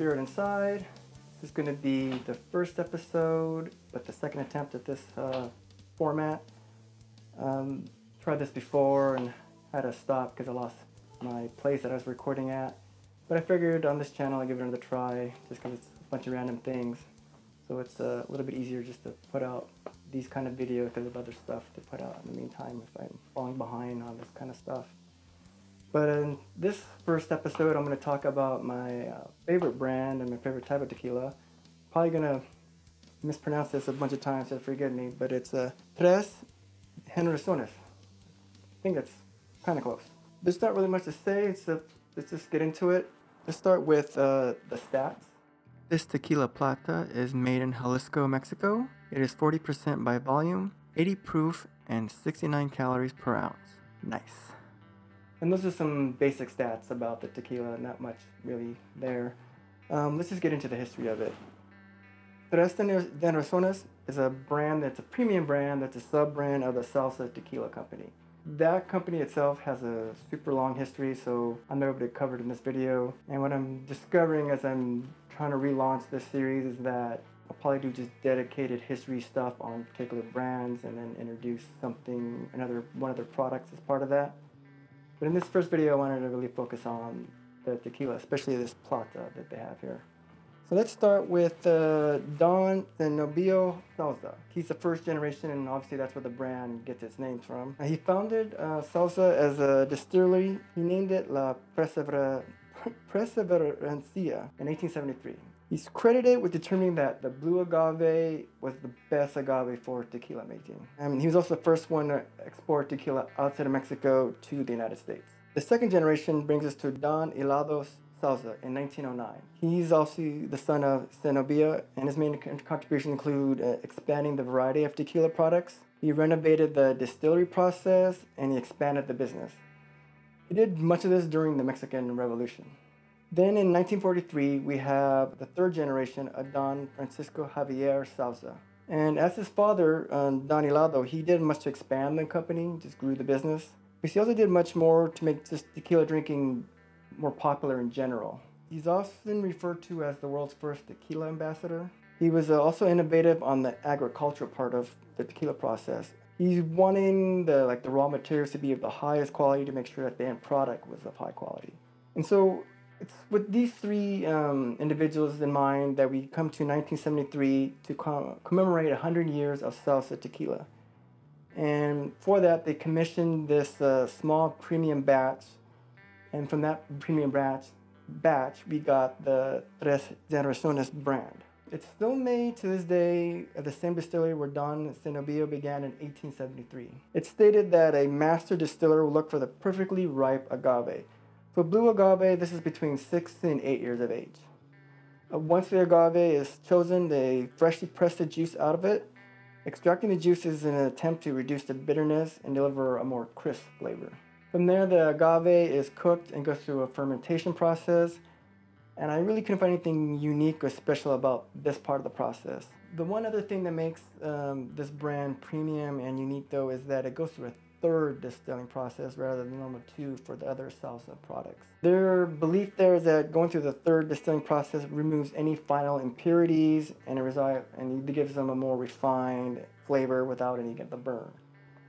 spirit inside. This is going to be the first episode, but the second attempt at this uh, format. Um, tried this before and had to stop because I lost my place that I was recording at. But I figured on this channel I'd give it another try just because it's a bunch of random things. So it's a little bit easier just to put out these kind of videos because of other stuff to put out in the meantime if I'm falling behind on this kind of stuff. But in this first episode, I'm going to talk about my uh, favorite brand and my favorite type of tequila. Probably going to mispronounce this a bunch of times, so forgive me, but it's uh, Tres Generaciones. I think that's kind of close. There's not really much to say, a, let's just get into it. Let's start with uh, the stats. This tequila plata is made in Jalisco, Mexico. It is 40% by volume, 80 proof, and 69 calories per ounce. Nice. And those are some basic stats about the tequila, not much really there. Um, let's just get into the history of it. Tres Generaciones is a brand that's a premium brand that's a sub brand of the Sauza Tequila Company. That company itself has a super long history, so I'm not able to cover it in this video. And what I'm discovering as I'm trying to relaunch this series is that I'll probably do just dedicated history stuff on particular brands and then introduce something, another one of their products as part of that. But in this first video, I wanted to really focus on the tequila, especially this plata that they have here. So let's start with uh, Don Cenobio Sauza. He's the first generation, and obviously that's where the brand gets its name from. He founded uh, Sauza as a distillery. He named it La Perseverancia in 1873. He's credited with determining that the blue agave was the best agave for tequila making. And he was also the first one to export tequila outside of Mexico to the United States. The second generation brings us to Don Hilados Sauza in 1909. He's also the son of Zenobia, and his main contributions include uh, expanding the variety of tequila products. He renovated the distillery process, and he expanded the business. He did much of this during the Mexican Revolution. Then in 1943, we have the third generation of Don Francisco Javier Sauza. And as his father, um, Don Hilado, he did much to expand the company, just grew the business. But he also did much more to make just tequila drinking more popular in general. He's often referred to as the world's first tequila ambassador. He was uh, also innovative on the agricultural part of the tequila process. He's wanting the like the raw materials to be of the highest quality to make sure that the end product was of high quality. And so it's with these three um, individuals in mind that we come to 1973 to com commemorate 100 years of Sauza tequila. And for that, they commissioned this uh, small premium batch. And from that premium batch, batch, we got the Tres Generaciones brand. It's still made to this day at the same distillery where Don Cenobio began in 1873. It's stated that a master distiller will look for the perfectly ripe agave for blue agave, this is between 6 and 8 years of age. Once the agave is chosen, they freshly press the juice out of it, extracting the juices in an attempt to reduce the bitterness and deliver a more crisp flavor. From there, the agave is cooked and goes through a fermentation process, and I really couldn't find anything unique or special about this part of the process. The one other thing that makes um, this brand premium and unique though is that it goes through a third distilling process rather than the normal two for the other Sauza products. Their belief there is that going through the third distilling process removes any final impurities and it, result, and it gives them a more refined flavor without any of the burn.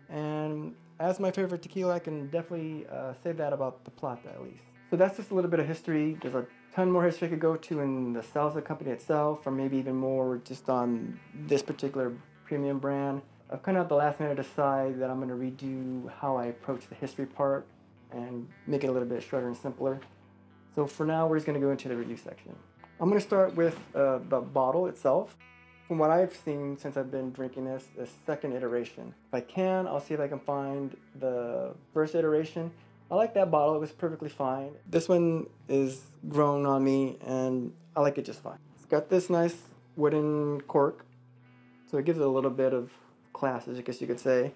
And as my favorite tequila, I can definitely uh, say that about the Plata at least. So that's just a little bit of history. There's a ton more history I could go to in the Sauza company itself, or maybe even more just on this particular premium brand. I've kind of at the last minute decide that I'm going to redo how I approach the history part and make it a little bit shorter and simpler. So for now, we're just going to go into the review section. I'm going to start with uh, the bottle itself. From what I've seen since I've been drinking this, the second iteration. If I can, I'll see if I can find the first iteration. I like that bottle, it was perfectly fine. This one is grown on me and I like it just fine. It's got this nice wooden cork, so it gives it a little bit of classes, I guess you could say.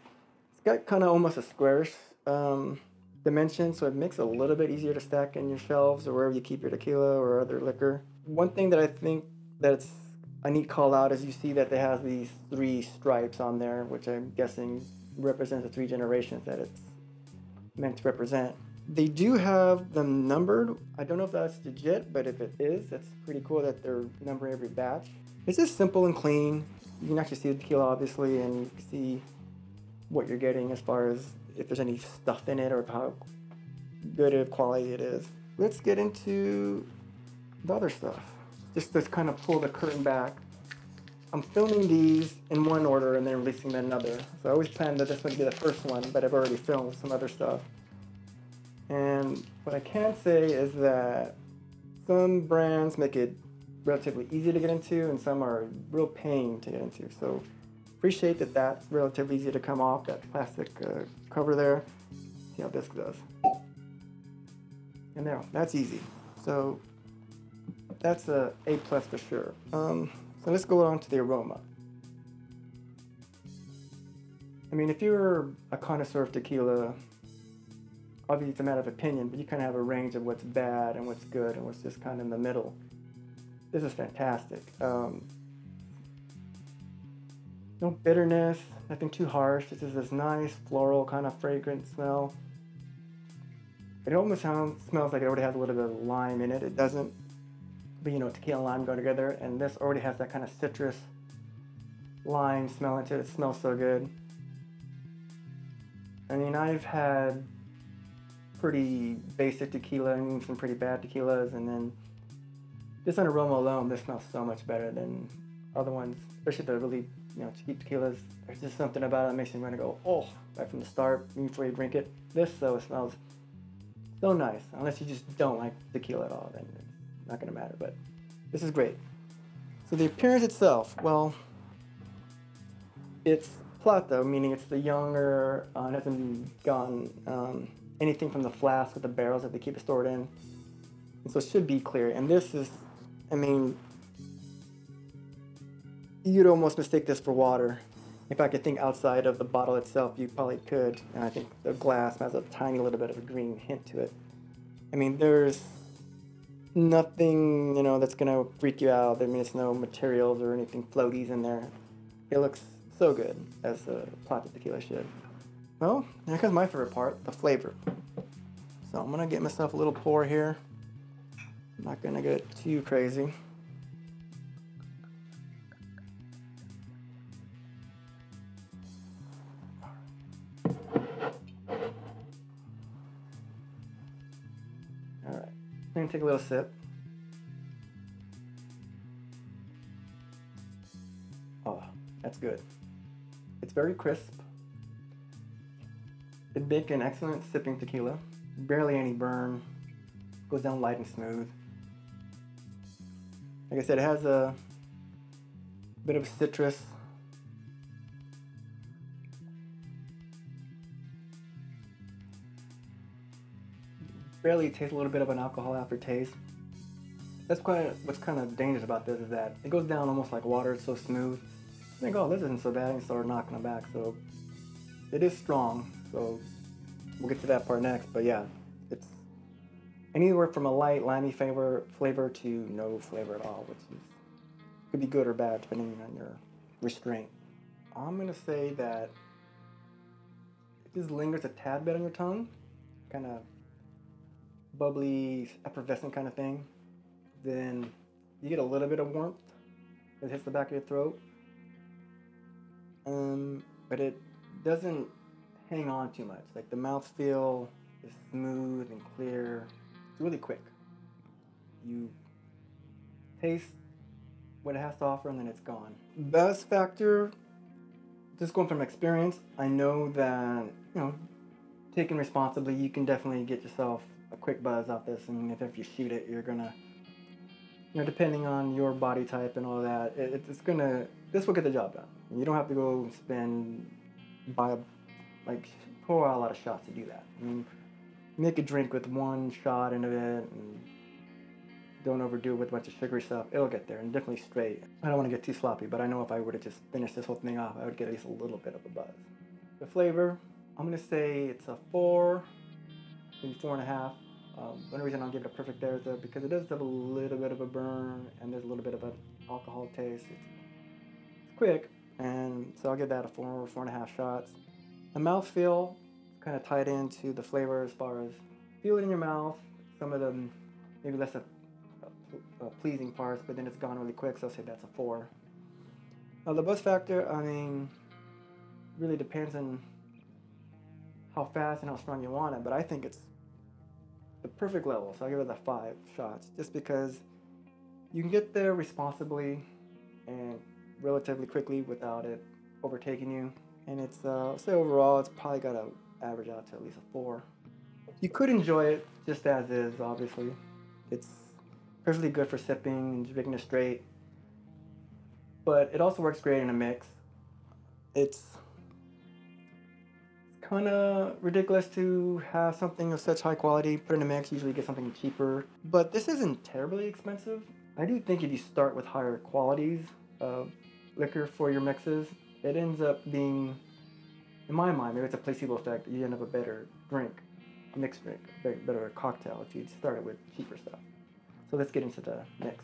It's got kind of almost a squarish um, dimension, so it makes it a little bit easier to stack in your shelves or wherever you keep your tequila or other liquor. One thing that I think that's a neat call out is you see that it has these three stripes on there, which I'm guessing represents the three generations that it's meant to represent. They do have them numbered. I don't know if that's legit, but if it is, that's pretty cool that they're numbering every batch. It's just simple and clean. You can actually see the tequila, obviously, and you can see what you're getting as far as if there's any stuff in it or how good of quality it is. Let's get into the other stuff. Just to kind of pull the curtain back. I'm filming these in one order and then releasing them another. So I always planned that this would be the first one, but I've already filmed some other stuff. And what I can say is that some brands make it relatively easy to get into and some are real pain to get into. So appreciate that that's relatively easy to come off, that plastic uh, cover there. See how this does. And there, that's easy. So that's a A plus for sure. Um, so let's go on to the aroma. I mean, if you're a connoisseur of tequila, obviously it's a matter of opinion, but you kind of have a range of what's bad and what's good and what's just kind of in the middle. This is fantastic. Um, no bitterness, nothing too harsh. This is this nice floral kind of fragrant smell. It almost sounds, smells like it already has a little bit of lime in it. It doesn't, but you know, tequila and lime go together, and this already has that kind of citrus lime smell into it. It smells so good. I mean, I've had pretty basic tequila and some pretty bad tequilas, and then just on aroma alone, this smells so much better than other ones, especially the really you know cheap tequilas. There's just something about it that makes you want to go oh right from the start before you drink it. This though smells so nice. Unless you just don't like tequila at all, then it's not gonna matter. But this is great. So the appearance itself, well, it's Plata, meaning it's the younger, uh, it hasn't gone um, anything from the flask with the barrels that they keep it stored in. And so it should be clear. And this is, I mean, you'd almost mistake this for water. If I could think outside of the bottle itself, you probably could. And I think the glass has a tiny little bit of a green hint to it. I mean, there's nothing, you know, that's gonna freak you out. I mean, there's no materials or anything floaties in there. It looks so good, as a Plata tequila should. Well, here comes my favorite part, the flavor. So I'm gonna get myself a little pour here. I'm not gonna get too crazy. All right, I'm gonna take a little sip. Oh, that's good. It's very crisp. Make an excellent sipping tequila. Barely any burn. Goes down light and smooth. Like I said, it has a bit of citrus. Barely taste a little bit of an alcohol aftertaste. That's quite what's kind of dangerous about this is that it goes down almost like water. It's so smooth. I think, oh, this isn't so bad, and start knocking it back. So it is strong. So we'll get to that part next. But yeah, it's anywhere from a light limey flavor flavor to no flavor at all, which is could be good or bad depending on your restraint. I'm gonna say that it just lingers a tad bit on your tongue, kind of bubbly, effervescent kind of thing. Then you get a little bit of warmth that hits the back of your throat. Um, but it doesn't hang on too much. Like the mouthfeel is smooth and clear. It's really quick. You taste what it has to offer and then it's gone. Buzz factor, just going from experience, I know that, you know, taken responsibly, you can definitely get yourself a quick buzz off this. And if, if you shoot it, you're gonna, you know, depending on your body type and all that, it, it's gonna, this will get the job done. You don't have to go spend, buy a like pour out a lot of shots to do that. I mean, make a drink with one shot into it and don't overdo it with a bunch of sugary stuff. It'll get there and definitely straight. I don't want to get too sloppy, but I know if I were to just finish this whole thing off, I would get at least a little bit of a buzz. The flavor, I'm gonna say it's a four, maybe four and a half. Um, only reason I'll give it a perfect there is that because it does have a little bit of a burn and there's a little bit of an alcohol taste. It's, it's quick, and so I'll give that a four, or four and a half shots. The mouthfeel kind of tied into the flavor as far as feel it in your mouth. Some of them maybe less of uh, pleasing parts, but then it's gone really quick, so I'll say that's a four. Now the buzz factor, I mean, really depends on how fast and how strong you want it, but I think it's the perfect level, so I'll give it a five shots, just because you can get there responsibly and relatively quickly without it overtaking you. And it's, uh, say overall, it's probably got to average out to at least a four. You could enjoy it just as is, obviously. It's perfectly good for sipping and drinking it straight. But it also works great in a mix. It's kind of ridiculous to have something of such high quality put in a mix. Usually get something cheaper. But this isn't terribly expensive. I do think if you start with higher qualities of liquor for your mixes, it ends up being, in my mind, maybe it's a placebo effect, you end up a better drink, mixed drink, better cocktail if you started with cheaper stuff. So let's get into the mix.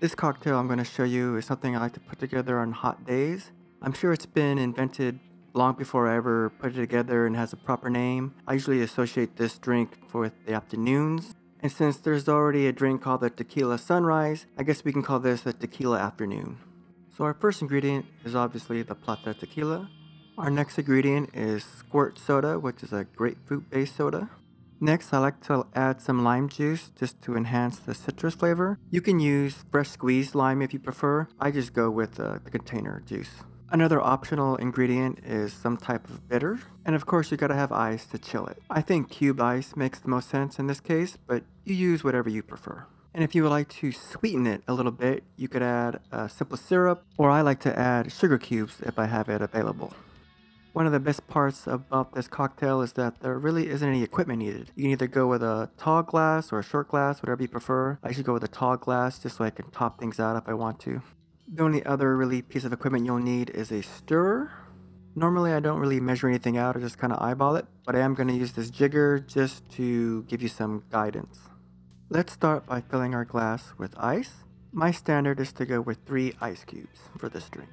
This cocktail I'm going to show you is something I like to put together on hot days. I'm sure it's been invented long before I ever put it together and has a proper name. I usually associate this drink with the afternoons. And since there's already a drink called the Tequila Sunrise, I guess we can call this a Tequila Afternoon. So our first ingredient is obviously the Plata Tequila. Our next ingredient is Squirt Soda, which is a grapefruit based soda. Next, I like to add some lime juice just to enhance the citrus flavor. You can use fresh squeezed lime if you prefer. I just go with uh, the container juice. Another optional ingredient is some type of bitter. And of course, you gotta have ice to chill it. I think cube ice makes the most sense in this case, but you use whatever you prefer. And if you would like to sweeten it a little bit, you could add a simple syrup, or I like to add sugar cubes if I have it available. One of the best parts about this cocktail is that there really isn't any equipment needed. You can either go with a tall glass or a short glass, whatever you prefer. I usually go with a tall glass just so I can top things out if I want to. The only other really piece of equipment you'll need is a stirrer. Normally I don't really measure anything out, I just kind of eyeball it, but I am going to use this jigger just to give you some guidance. Let's start by filling our glass with ice. My standard is to go with 3 ice cubes for this drink.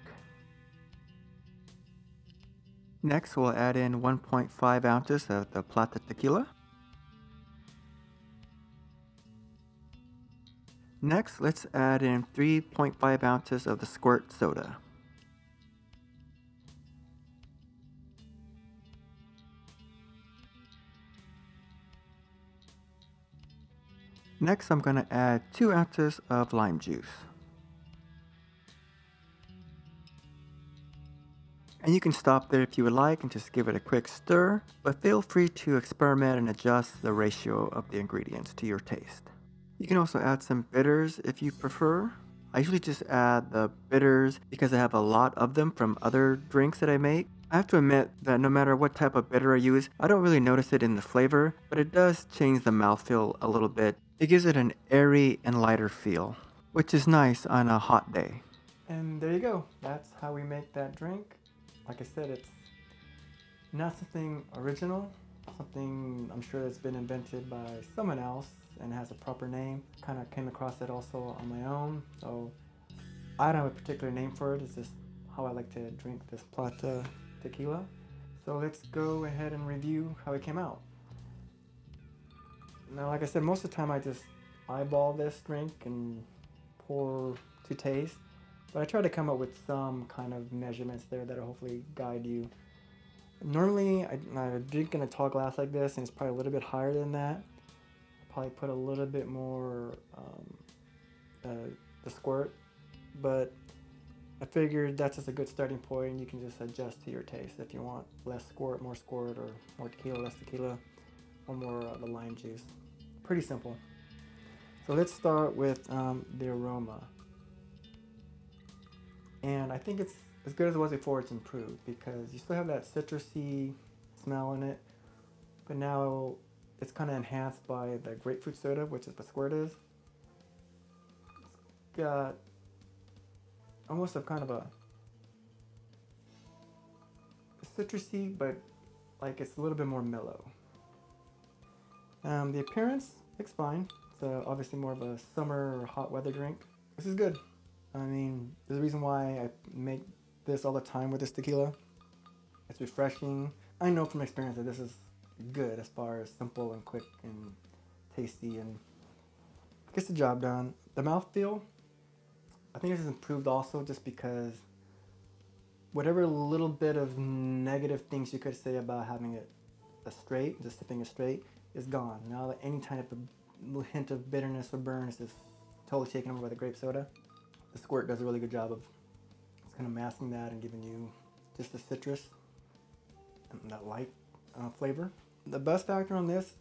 Next, we'll add in 1.5 ounces of the Plata Tequila. Next, let's add in 3.5 ounces of the Squirt Soda. Next, I'm going to add 2 ounces of lime juice. And you can stop there if you would like and just give it a quick stir, but feel free to experiment and adjust the ratio of the ingredients to your taste. You can also add some bitters if you prefer. I usually just add the bitters because I have a lot of them from other drinks that I make. I have to admit that no matter what type of bitter I use, I don't really notice it in the flavor, but it does change the mouthfeel a little bit. It gives it an airy and lighter feel, which is nice on a hot day. And there you go. That's how we make that drink like I said, it's not something original, something I'm sure that's been invented by someone else and has a proper name. Kind of came across it also on my own, so I don't have a particular name for it. It's just how I like to drink this Plata tequila. So let's go ahead and review how it came out. Now, like I said, most of the time I just eyeball this drink and pour to taste. But I try to come up with some kind of measurements there that'll hopefully guide you. Normally, I, I drink in a tall glass like this, and it's probably a little bit higher than that. I'll probably put a little bit more um, uh, the squirt, but I figured that's just a good starting point. You can just adjust to your taste if you want less squirt, more squirt, or more tequila, less tequila, or more of the lime juice. Pretty simple. So let's start with um, the aroma. And I think it's as good as it was before, it's improved because you still have that citrusy smell in it, but now it's kind of enhanced by the grapefruit soda, which is the squirt is. It's got almost a kind of a citrusy, but like it's a little bit more mellow. Um, the appearance looks fine. It's uh, obviously more of a summer or hot weather drink. This is good. I mean, there's a reason why I make this all the time with this tequila. It's refreshing. I know from experience that this is good as far as simple and quick and tasty and gets the job done. The mouthfeel, I think this is improved also just because whatever little bit of negative things you could say about having it a straight, just sipping it straight, is gone. Now that any kind of hint of bitterness or burn is just totally taken over by the grape soda. The squirt does a really good job of kind of masking that and giving you just the citrus and that light uh, flavor. The best factor on this,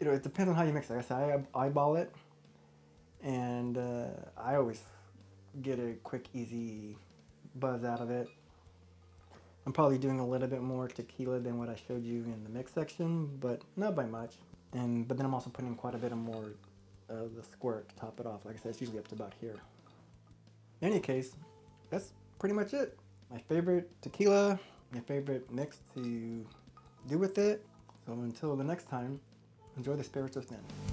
you know, it depends on how you mix it. Like I said, I eyeball it, and uh, I always get a quick, easy buzz out of it. I'm probably doing a little bit more tequila than what I showed you in the mix section, but not by much. And but then I'm also putting quite a bit of more of the squirt to top it off. Like I said, it's usually up to about here. In any case, that's pretty much it. My favorite tequila, my favorite mix to do with it. So until the next time, enjoy the spirits within.